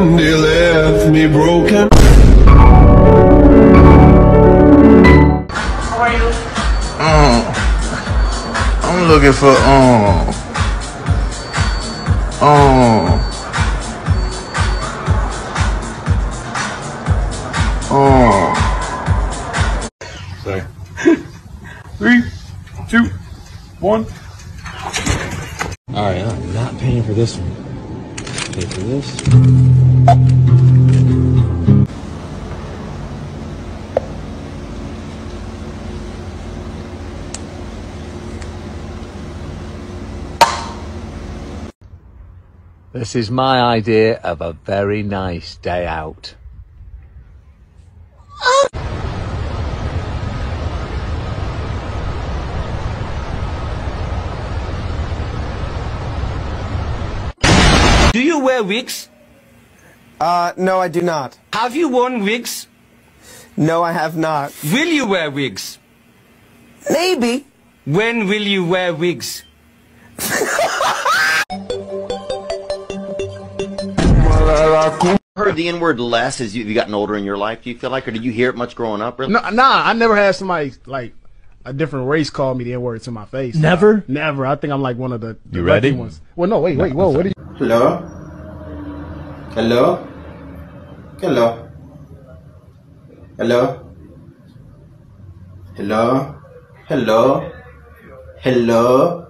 me broken. How are you? Um, I'm looking for um um um. Sorry. Three, two, one. All right, I'm not paying for this one. This is my idea of a very nice day out. Do you wear wigs? Uh, no, I do not. Have you worn wigs? No, I have not. Will you wear wigs? Maybe. When will you wear wigs? Heard the N word less as you've gotten older in your life? Do you feel like, or did you hear it much growing up? Really? No, nah, I never had somebody like a different race call me the N word to my face. Never? never. I think I'm like one of the, the You ready? ones. Well, no, wait, wait, whoa, what are you? Hello? Hello? Hello? Hello? Hello? Hello? Hello?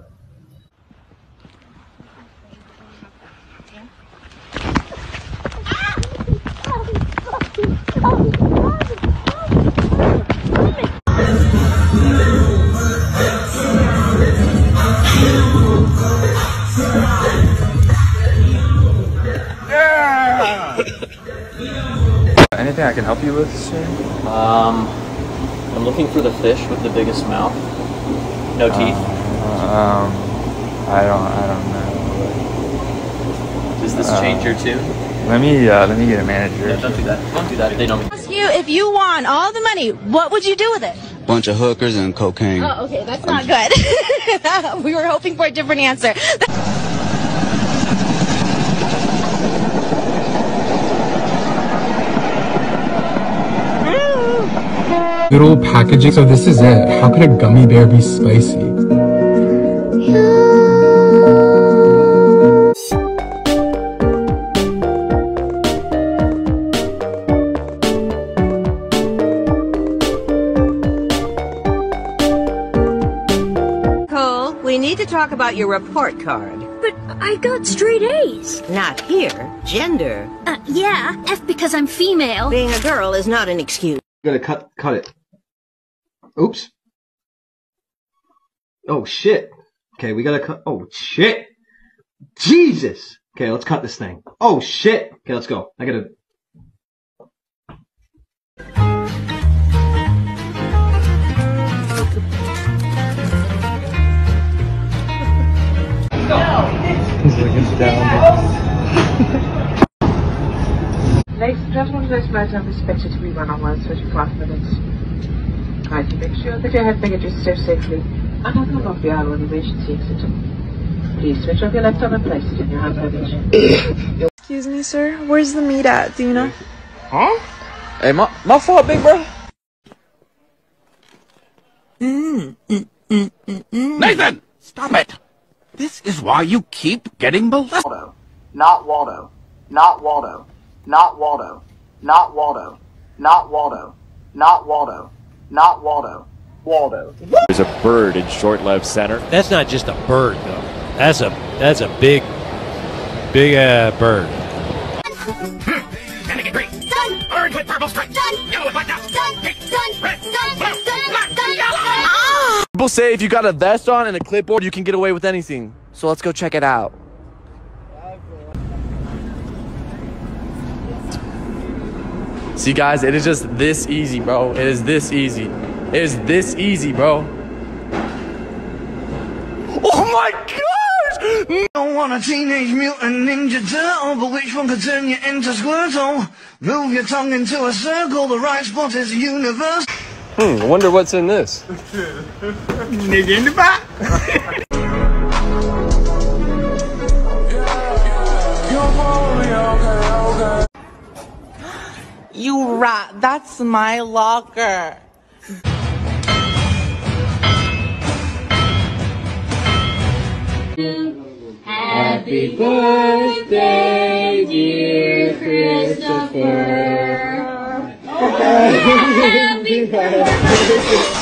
Anything I can help you with, sir? Um, I'm looking for the fish with the biggest mouth. No teeth. Um, I don't, I don't know. Does this Uh, change your tune? Let me, uh, let me get a manager. No, don't do that. Don't do that. They know me. ask you if you won all the money, what would you do with it? Bunch of hookers and cocaine. Oh, okay, that's not good. we were hoping for a different answer. Little packaging. So this is it. How could a gummy bear be spicy? Cole, we need to talk about your report card. But I got straight A's. Not here. Gender. Uh, yeah, F because I'm female. Being a girl is not an excuse. Gotta cut, cut it. Oops. Oh shit. Okay, we gotta cut. Oh shit. Jesus. Okay, let's cut this thing. Oh shit. Okay, let's go. I gotta. He's looking down. Ladies and gentlemen, this matter is expected to be run on 35 minutes. Kindly make sure that your hand baggage is stowed safely and I will not be out on emergency exit. Please switch off your laptop and place it in your hand baggage. Excuse me, sir. Where's the meat at? Do you know? Huh? Hey, my, my fault, big bro. Nathan! Stop it! This is why you keep getting molested. Waldo. Not Waldo. Not Waldo. Not Waldo. Not Waldo. Not Waldo. Not Waldo. Not Waldo. Waldo. There's a bird in short left center. That's not just a bird, though. That's a that's a big, big uh, bird. Mannequin three. Done. Orange with purple stripes. Done. Yellow with black dots. Done. Pink. Done. Red. Done. Blue. Black. Yellow. People say if you got a vest on and a clipboard, you can get away with anything. So let's go check it out. See, guys, it is just this easy, bro. It is this easy. It is this easy, bro. Oh my gosh! Don't want a teenage mutant ninja turtle, but which one could turn you into Squirtle? Move your tongue into a circle, the right spot is the universe. Hmm, I wonder what's in this. Nigga in the back. You rat. That's my locker. Happy birthday, dear Christopher. Happy birthday.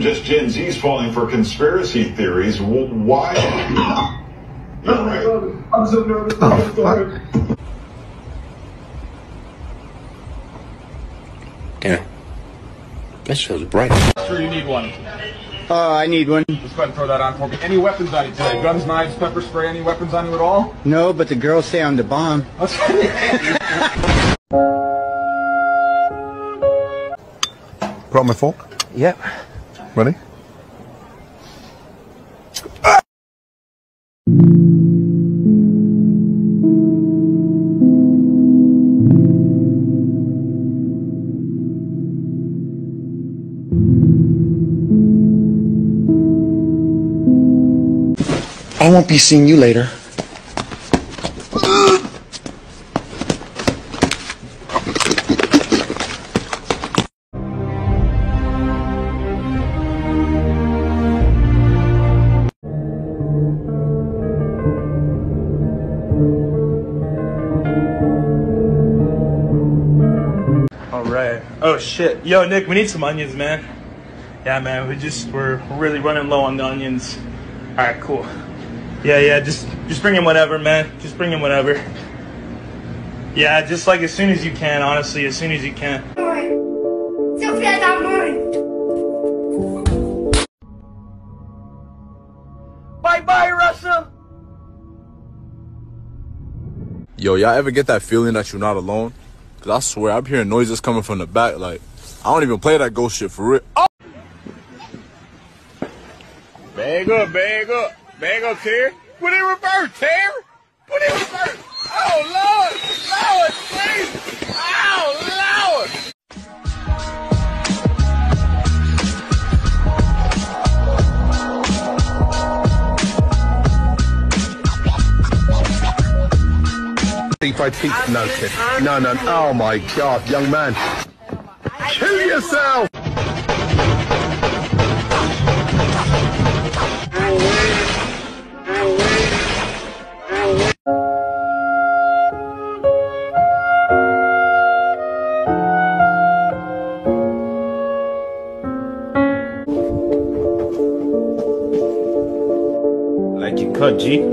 Than just Gen Z's falling for conspiracy theories. Why? You're right. I'm so nervous. Damn. That show's bright. Sure, you need one. Uh, I need one. Let's go ahead and throw that on for me. Any weapons on you today? Guns, knives, pepper spray, any weapons on you at all? No, but the girls say I'm the bomb. Put on my fork. Yep. Ready? I won't be seeing you later. Shit. Yo, Nick, we need some onions, man. Yeah, man. We just we're really running low on the onions. All right, cool. Yeah, yeah. Just just bring in whatever, man. Just bring in whatever. Yeah, just like as soon as you can. Honestly, as soon as you can. Bye bye, Russia! Yo, y'all ever get that feeling that you're not alone? Cause I swear, I'm hearing noises coming from the back. Like, I don't even play that ghost shit for real. Oh! Bag up, bag up, bag up, Terry. Put it in reverse, Terry. Put it in reverse. Oh Lord, Lord, please. Oh I teach no kid. No, no. Oh my God, young man. Kill yourself. Like you cut, G.